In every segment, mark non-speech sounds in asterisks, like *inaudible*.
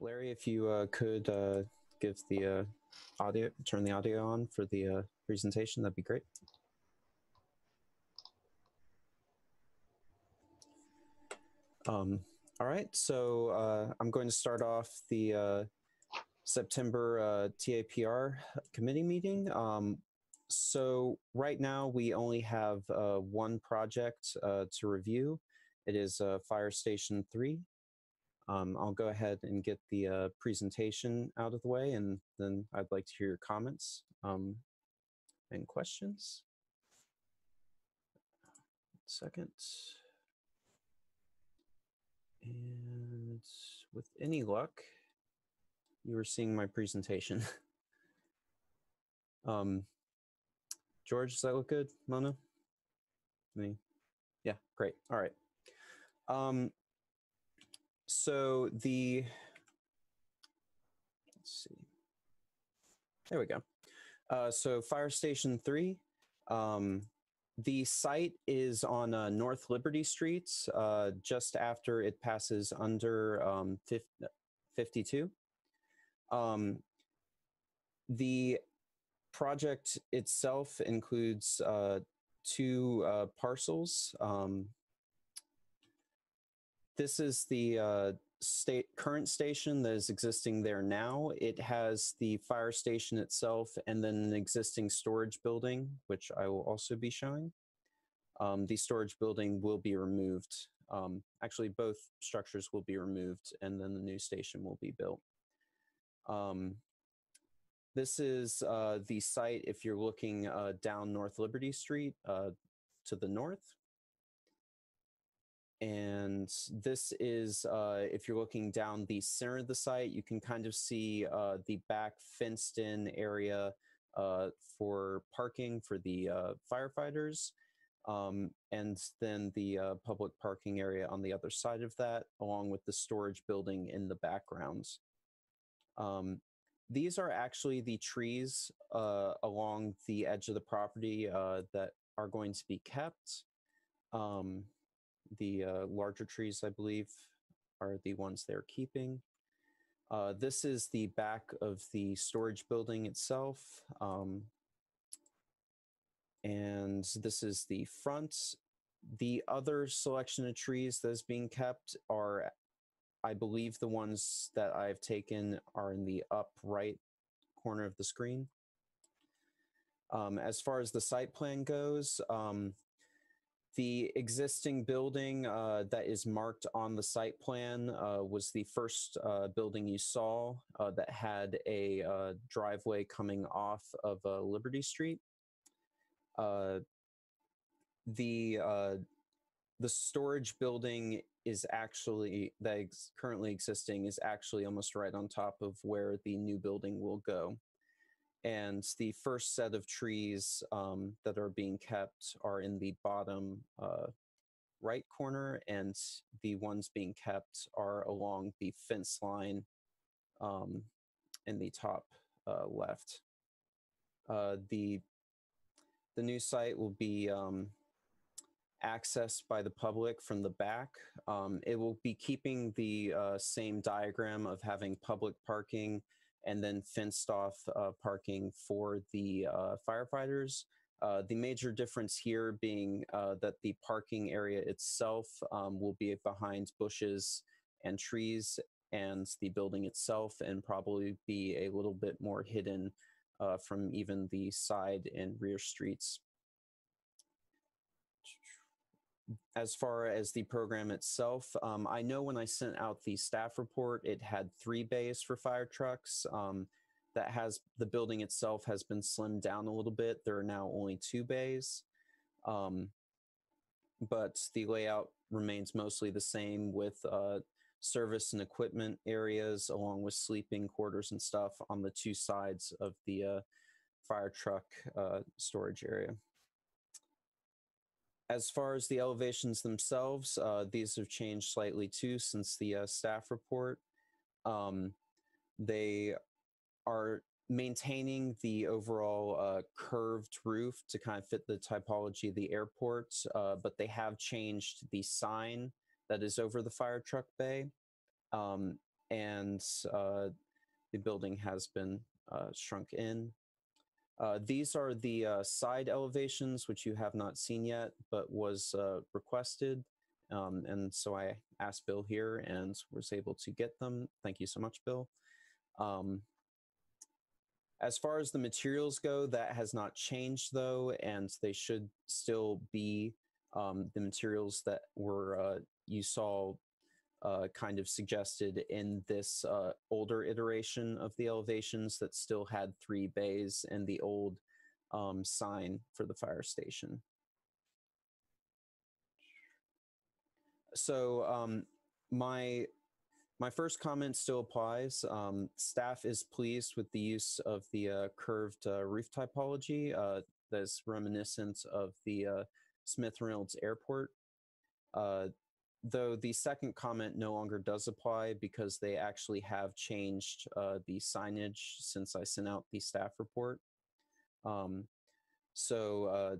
Larry, if you uh, could uh, give the uh, audio, turn the audio on for the uh, presentation, that'd be great. Um, all right, so uh, I'm going to start off the uh, September TAPR committee meeting. Um, so right now we only have one project to review. It is Fire Station 3. Um, I'll go ahead and get the uh, presentation out of the way and then I'd like to hear your comments um, and questions. Second. And with any luck, you are seeing my presentation. *laughs* um, George, does that look good, Mona? Me? Yeah, great. All right. Um, so the, let's see. There we go. Uh, so Fire Station 3, um, the site is on uh, North Liberty Street, uh, just after it passes under um, 52. Um, the project itself includes uh, two uh, parcels. Um, this is the uh, state current station that is existing there now. It has the fire station itself and then an existing storage building, which I will also be showing. Um, the storage building will be removed. Um, actually, both structures will be removed and then the new station will be built. Um, this is uh, the site if you're looking uh, down North Liberty Street uh, to the north. And this is, uh, if you're looking down the center of the site, you can kind of see uh, the back fenced in area uh, for parking for the firefighters. Um, and then the public parking area on the other side of that, along with the storage building in the background. Um, these are actually the trees uh, along the edge of the property uh, that are going to be kept. Um, the uh, larger trees, I believe, are the ones they're keeping. Uh, this is the back of the storage building itself. Um, and this is the front. The other selection of trees that is being kept are I believe the ones that I've taken are in the up right corner of the screen. Um, as far as the site plan goes, um, the existing building uh, that is marked on the site plan uh, was the first uh, building you saw uh, that had a uh, driveway coming off of uh, Liberty Street. the the storage building is actually that is currently existing is actually almost right on top of where the new building will go. And the first set of trees um, that are being kept are in the bottom uh, right corner, and the ones being kept are along the fence line um, in the top uh, left. Uh, the the new site will be um, accessed by the public from the back. Um, it will be keeping the uh, same diagram of having public parking and then fenced off uh, parking for the uh, firefighters. Uh, the major difference here being uh, that the parking area itself um, will be behind bushes and trees and the building itself and probably be a little bit more hidden uh, from even the side and rear streets as far as the program itself, um, I know when I sent out the staff report, it had three bays for fire trucks. Um, that has the building itself has been slimmed down a little bit. There are now only two bays, um, but the layout remains mostly the same with uh, service and equipment areas, along with sleeping quarters and stuff on the two sides of the uh, fire truck uh, storage area. As far as the elevations themselves, uh, these have changed slightly too since the uh, staff report. Um, they are maintaining the overall uh, curved roof to kind of fit the typology of the airport, uh, but they have changed the sign that is over the fire truck bay. Um, and uh, the building has been uh, shrunk in. Uh, these are the uh, side elevations, which you have not seen yet, but was uh, requested. Um, and so I asked Bill here and was able to get them. Thank you so much, Bill. Um, as far as the materials go, that has not changed though, and they should still be um, the materials that were uh, you saw uh, kind of suggested in this uh, older iteration of the elevations that still had three bays and the old um, sign for the fire station. So um, my my first comment still applies. Um, staff is pleased with the use of the uh, curved uh, roof typology uh, that is reminiscent of the uh, Smith Reynolds Airport. Uh, though the second comment no longer does apply because they actually have changed uh, the signage since I sent out the staff report. Um, so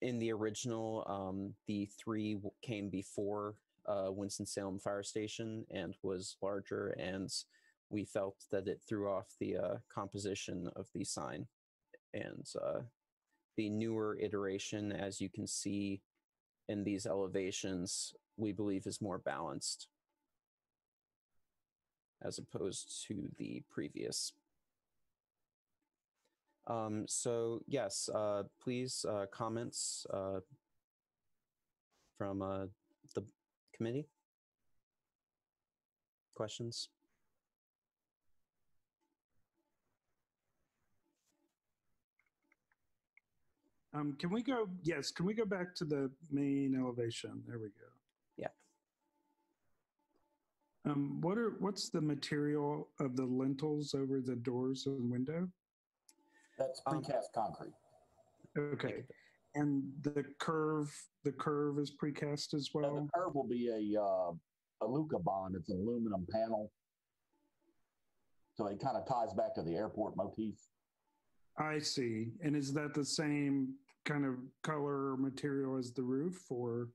in the original, um, the three came before uh, Winston-Salem Fire Station and was larger, and we felt that it threw off the uh, composition of the sign. And uh, the newer iteration, as you can see in these elevations, we believe is more balanced as opposed to the previous. Um, so yes, uh, please uh, comments uh, from uh, the committee? Questions? Um, can we go, yes, can we go back to the main elevation? There we go. Yeah. Um, what are, what's the material of the lintels over the doors and window? That's Um, precast concrete. Okay. And the curve, the curve is precast as And well? the curve will be a, uh, Alucobond. It's an aluminum panel. So it kind of ties back to the airport motif. I see. And is that the same kind of color or material as the roof or?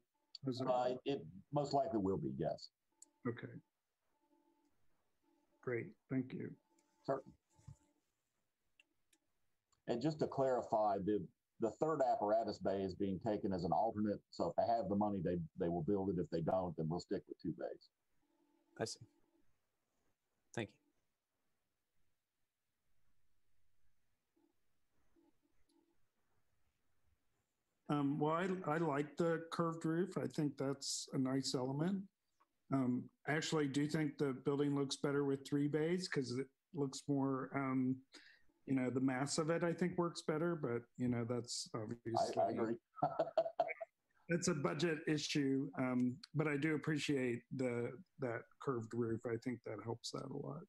is it- Uh, it most likely will be, yes. Okay. Great, thank you. Certain. And just to clarify, the, the third apparatus bay is being taken as an alternate. So if they have the money, they, they will build it. If they don't, then we'll stick with two bays. I see. Thank you. Um, well, I, I like the curved roof. I think that's a nice element. Um, I actually do think the building looks better with three bays because it looks more, um, you know, the mass of it I think works better, but you know, that's obviously. I, I agree. *laughs* It's a budget issue, um, but I do appreciate the, that curved roof. I think that helps that a lot.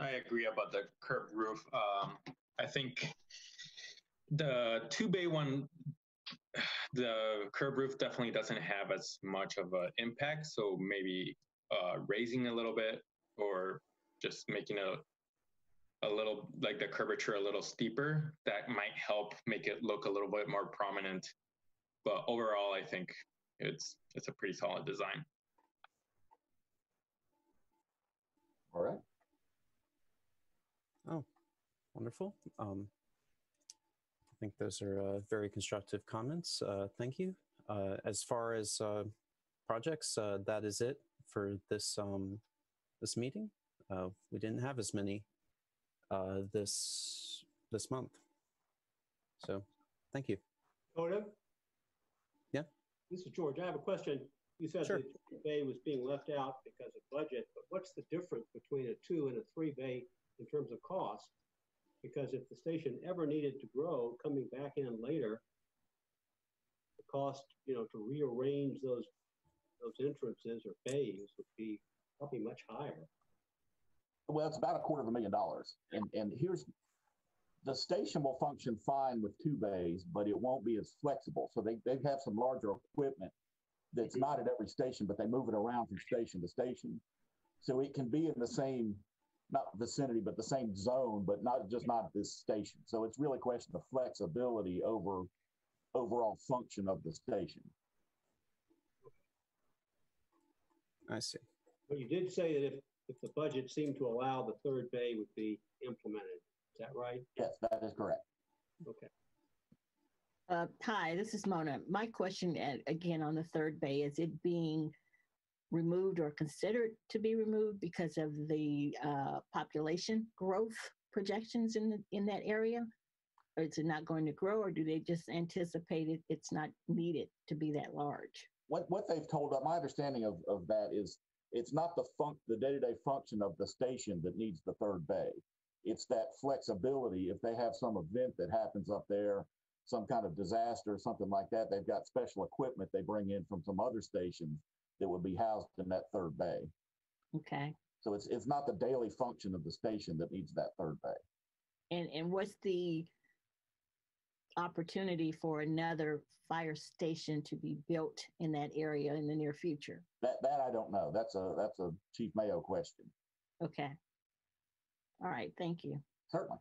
I agree about the curved roof. Um, I think the two bay one, *sighs* the curved roof definitely doesn't have as much of an impact. So maybe uh, raising a little bit or just making a a little like the curvature a little steeper that might help make it look a little bit more prominent. But overall, I think it's it's a pretty solid design. All right. Wonderful. Um, I think those are uh, very constructive comments. Uh, thank you. Uh, as far as uh, projects, uh, that is it for this um, this meeting. Uh, we didn't have as many uh, this this month, so thank you. Coda? Yeah. This is George. I have a question. You said Sure. the bay was being left out because of budget, but what's the difference between a two and a three bay in terms of cost? Because if the station ever needed to grow, coming back in later, the cost, you know, to rearrange those those entrances or bays would be probably much higher. Well, it's about a quarter of a million dollars. And, and here's, the station will function fine with two bays, but it won't be as flexible. So they, they have some larger equipment that's mm-hmm. not at every station, but they move it around from station to station. So it can be in the same not vicinity, but the same zone, but not just not this station. So it's really a question of flexibility over overall function of the station. I see. But you did say that if, if the budget seemed to allow, the third bay would be implemented. Is that right? Yes, that is correct. Okay. Uh, hi, this is Mona. My question uh, again on the third bay is it being removed or considered to be removed because of the uh, population growth projections in the, in that area? Or is it not going to grow, or do they just anticipate it, it's not needed to be that large? What what they've told us, my understanding of, of that is it's not the fun the day-to-day function of the station that needs the third bay. It's that flexibility. If they have some event that happens up there, some kind of disaster, or something like that, they've got special equipment they bring in from some other stations that would be housed in that third bay. Okay. So it's it's not the daily function of the station that needs that third bay. And and what's the opportunity for another fire station to be built in that area in the near future? That that I don't know. That's a that's a Chief Mayo question. Okay. All right, thank you. Certainly.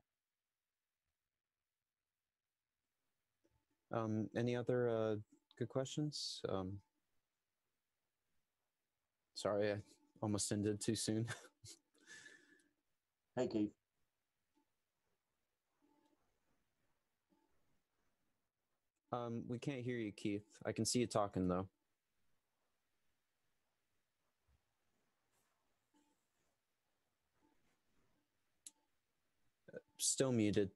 Um, any other uh, good questions? Um, sorry, I almost ended too soon. *laughs* Hey Keith. um, we can't hear you, Keith. I can see you talking though. Still muted.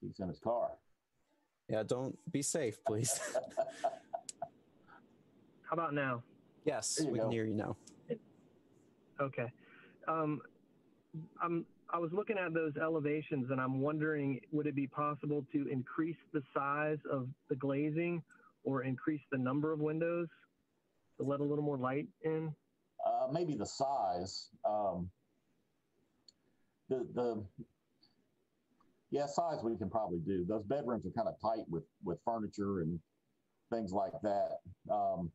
He's in his car. Yeah, don't be safe, please. *laughs* How about now? yes, There you we can hear you now. Okay. Um, I'm, I was looking at those elevations and I'm wondering would it be possible to increase the size of the glazing or increase the number of windows to let a little more light in? Uh, maybe the size. Um, the the yeah size we can probably do. Those bedrooms are kind of tight with with furniture and things like that. Um,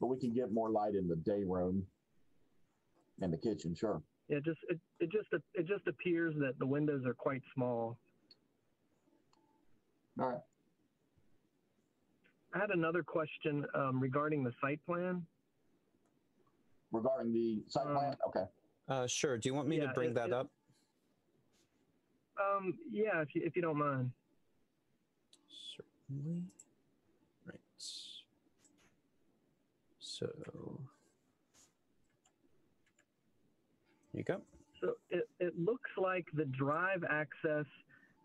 but we can get more light in the day room and the kitchen. Sure. Yeah, just it, it just it just appears that the windows are quite small. All right. I had another question um, regarding the site plan. Regarding the site Um, plan. Okay. Uh, sure. Do you want me to bring it- that it- up? Um, yeah, if you if you don't mind. Certainly. So you go. So it, it looks like the drive access,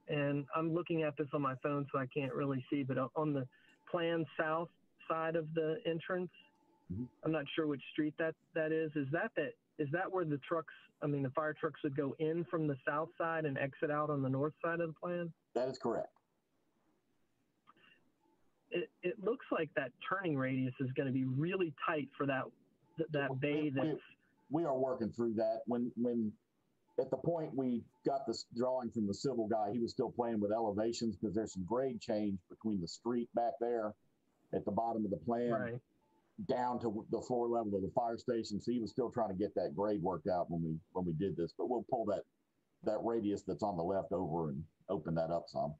and I'm looking at this on my phone, so I can't really see, but on- on the plan south side of the entrance, Mhm. I'm not sure which street that, that is. Is that that is that where the trucks, I mean, the fire trucks would go in from the south side and exit out on the north side of the plan? That is correct. It, it looks like that turning radius is going to be really tight for that th- that bay that's we are working through that. When when at the point we got this drawing from the civil guy, he was still playing with elevations because there's some grade change between the street back there at the bottom of the plan right. down to the floor level of the fire station. So he was still trying to get that grade worked out when we when we did this. But we'll pull that that radius that's on the left over and open that up some.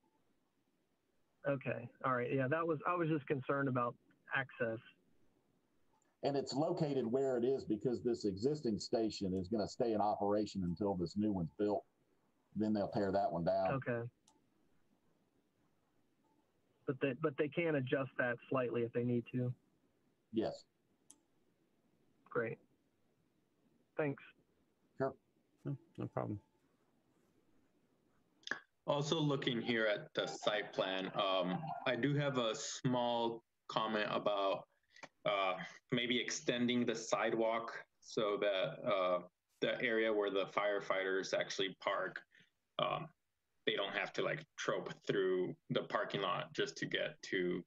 Okay. All right. Yeah, that was I was just concerned about access. And it's located where it is because this existing station is going to stay in operation until this new one's built. Then they'll tear that one down. Okay. But they but they can adjust that slightly if they need to. Yes. Great. Thanks. No, no problem. Also looking here at the site plan, um, I do have a small comment about uh, maybe extending the sidewalk so that uh, the area where the firefighters actually park, um, they don't have to like trope through the parking lot just to get to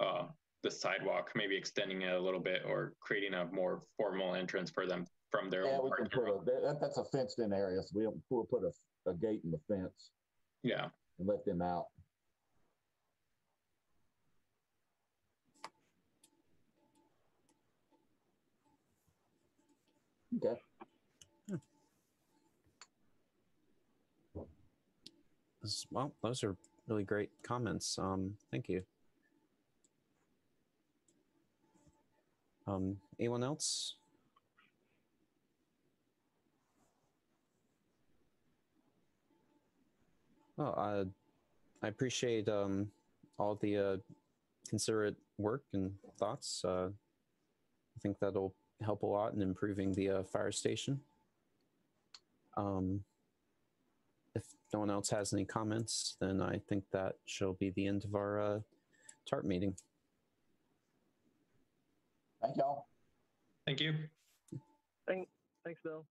uh, the sidewalk. Maybe extending it a little bit or creating a more formal entrance for them from their Yeah, own we can put a, that, that's a fenced in area, so we'll, we'll put a, a gate in the fence yeah. And let them out. Okay. Well, those are really great comments. Um, thank you. Um, anyone else? Well, uh, I appreciate um, all the uh, considerate work and thoughts. Uh, I think that'll help a lot in improving the uh, fire station. Um, if no one else has any comments, then I think that shall be the end of our uh, TARP meeting. Thank y'all. Thank you. Thank, Thanks, Bill.